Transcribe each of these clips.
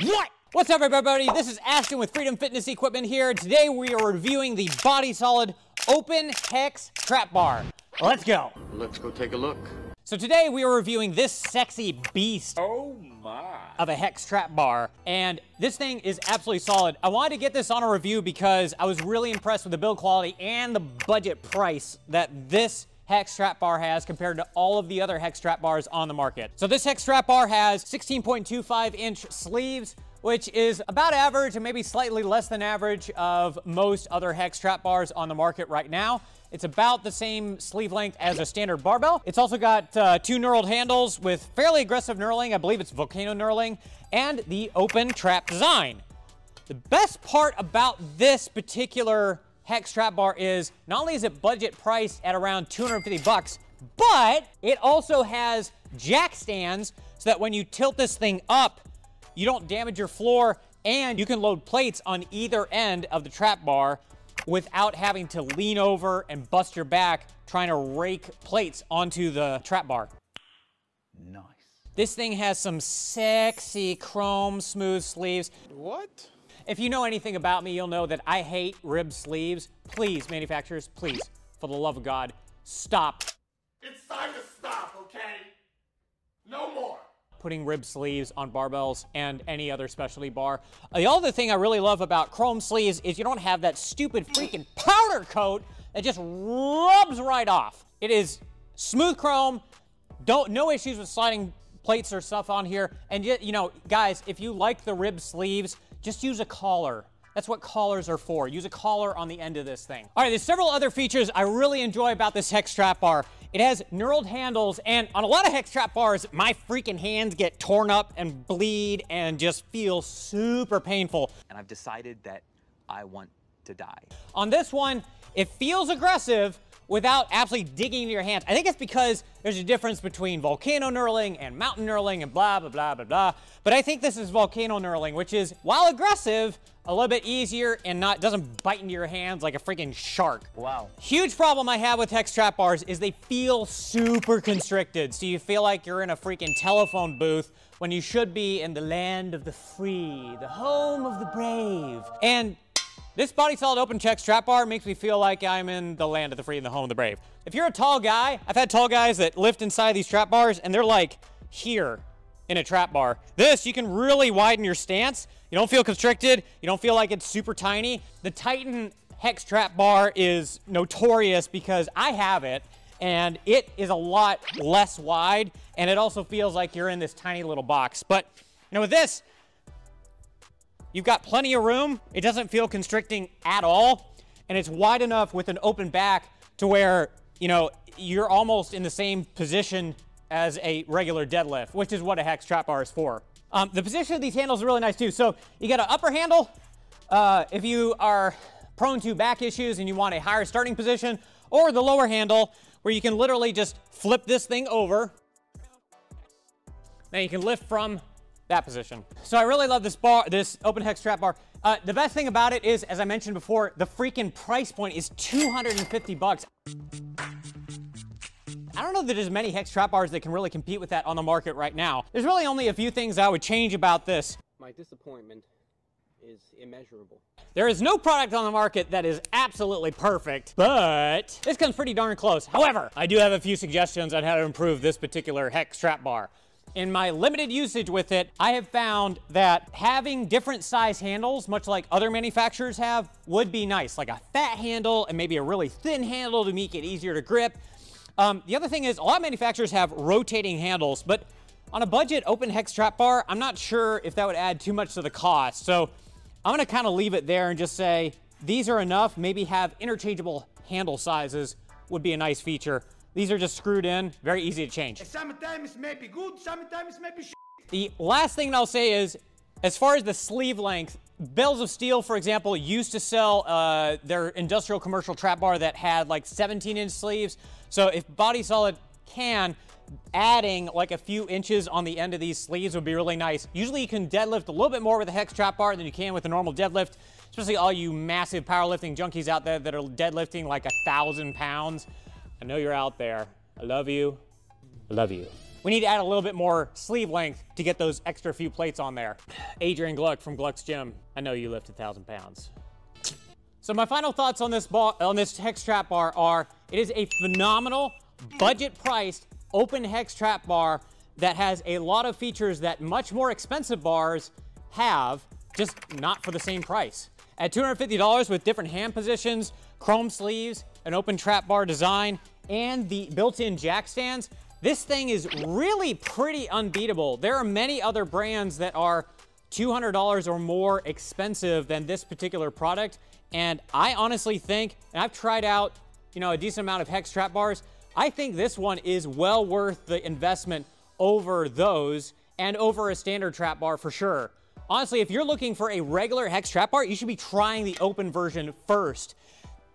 What? What's up everybody? This is Ashton with Freedom Fitness Equipment here. Today we are reviewing the Body Solid Open Hex Trap Bar. Let's go. Let's go take a look. So today we are reviewing this sexy beast Oh my. of a hex trap bar and this thing is absolutely solid. I wanted to get this on a review because I was really impressed with the build quality and the budget price that this hex trap bar has compared to all of the other hex trap bars on the market. So this hex trap bar has 16.25 inch sleeves, which is about average and maybe slightly less than average of most other hex trap bars on the market right now. It's about the same sleeve length as a standard barbell. It's also got uh, two knurled handles with fairly aggressive knurling. I believe it's volcano knurling and the open trap design. The best part about this particular hex trap bar is not only is it budget priced at around 250 bucks, but it also has jack stands so that when you tilt this thing up, you don't damage your floor and you can load plates on either end of the trap bar without having to lean over and bust your back trying to rake plates onto the trap bar. Nice. This thing has some sexy chrome smooth sleeves. What? If you know anything about me, you'll know that I hate rib sleeves. Please, manufacturers, please, for the love of God, stop It's time to stop, okay? No more. putting rib sleeves on barbells and any other specialty bar. Uh, The other thing I really love about chrome sleeves is you don't have that stupid freaking powder coat that just rubs right off. It is smooth chrome, don't no issues with sliding plates or stuff on here. And yet, you know, guys, if you like the rib sleeves, just use a collar. That's what collars are for. Use a collar on the end of this thing. All right, there's several other features I really enjoy about this hex trap bar. It has knurled handles, and on a lot of hex trap bars, my freaking hands get torn up and bleed and just feel super painful. and I've decided that I want to die. On this one, it feels aggressive without absolutely digging into your hands. I think it's because there's a difference between volcano knurling and mountain knurling and blah, blah, blah, blah, blah. But I think this is volcano knurling, which is, while aggressive, a little bit easier and not doesn't bite into your hands like a freaking shark. Wow. Huge problem I have with hex trap bars is they feel super constricted. So you feel like you're in a freaking telephone booth when you should be in the land of the free, the home of the brave. And this body solid open hex trap bar makes me feel like I'm in the land of the free and the home of the brave. If you're a tall guy, I've had tall guys that lift inside these trap bars and they're like here in a trap bar. This, you can really widen your stance. You don't feel constricted. You don't feel like it's super tiny. The Titan Hex Trap Bar is notorious because I have it and it is a lot less wide and it also feels like you're in this tiny little box. But you know, with this, You've got plenty of room. It doesn't feel constricting at all. And it's wide enough with an open back to where, you know, you're almost in the same position as a regular deadlift, which is what a hex trap bar is for. Um, the position of these handles is really nice too. So you got an upper handle. Uh, if you are prone to back issues and you want a higher starting position, or the lower handle where you can literally just flip this thing over. Then you can lift from that position. So I really love this bar, this open hex trap bar. Uh, the best thing about it is, as I mentioned before, the freaking price point is 250 bucks. I don't know that there's many hex trap bars that can really compete with that on the market right now. There's really only a few things I would change about this. My disappointment is immeasurable. There is no product on the market that is absolutely perfect, but this comes pretty darn close. However, I do have a few suggestions on how to improve this particular hex trap bar. In my limited usage with it, I have found that having different size handles, much like other manufacturers have, would be nice. Like a fat handle and maybe a really thin handle to make it easier to grip. Um, the other thing is, a lot of manufacturers have rotating handles, but on a budget open hex trap bar, I'm not sure if that would add too much to the cost. So I'm gonna kind of leave it there and just say, these are enough. Maybe have interchangeable handle sizes would be a nice feature. These are just screwed in, very easy to change. Sometimes may be good, sometimes may be sh- The last thing I'll say is, as far as the sleeve length, Bells of Steel, for example, used to sell uh, their industrial commercial trap bar that had like 17 inch sleeves. So if Body Solid can, adding like a few inches on the end of these sleeves would be really nice. Usually you can deadlift a little bit more with a hex trap bar than you can with a normal deadlift, especially all you massive powerlifting junkies out there that are deadlifting like a thousand pounds. I know you're out there. I love you. I love you. we need to add a little bit more sleeve length to get those extra few plates on there. Adrian Gluck from Gluck's Gym. I know you lift a thousand pounds. So my final thoughts on this ball, on this hex trap bar are, it is a phenomenal, budget-priced, open hex trap bar that has a lot of features that much more expensive bars have, just not for the same price. At $250 with different hand positions, chrome sleeves, an open trap bar design, and the built-in jack stands, this thing is really pretty unbeatable. There are many other brands that are $200 or more expensive than this particular product. And I honestly think, and I've tried out, you know, a decent amount of hex trap bars, I think this one is well worth the investment over those and over a standard trap bar for sure. Honestly, if you're looking for a regular hex trap bar, you should be trying the open version first.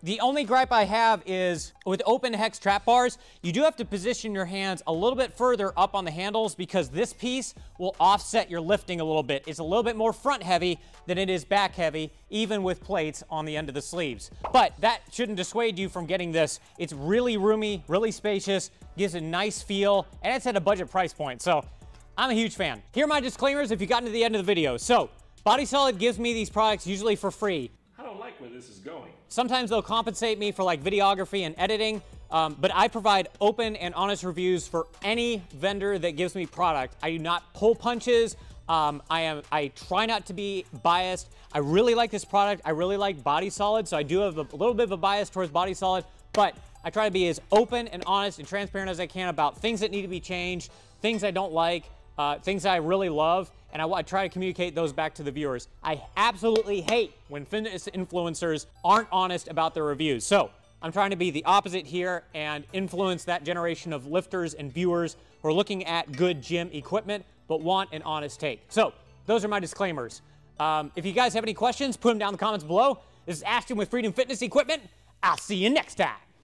The only gripe I have is with open hex trap bars, you do have to position your hands a little bit further up on the handles because this piece will offset your lifting a little bit. It's a little bit more front heavy than it is back heavy, even with plates on the end of the sleeves. But that shouldn't dissuade you from getting this. It's really roomy, really spacious, gives a nice feel, and it's at a budget price point. So I'm a huge fan. Here are my disclaimers if you got to the end of the video. So Body Solid gives me these products usually for free. This is going. Sometimes they'll compensate me for like videography and editing, um, but I provide open and honest reviews for any vendor that gives me product. I do not pull punches. Um, I am. I try not to be biased. I really like this product. I really like Body Solid, so I do have a little bit of a bias towards Body Solid, but I try to be as open and honest and transparent as I can about things that need to be changed, things I don't like, uh, things I really love, and I, I, try to communicate those back to the viewers. I absolutely hate when fitness influencers aren't honest about their reviews. So I'm trying to be the opposite here and influence that generation of lifters and viewers who are looking at good gym equipment but want an honest take. So those are my disclaimers. Um, if you guys have any questions, put them down in the comments below. This is Ashton with Freedom Fitness Equipment. I'll see you next time.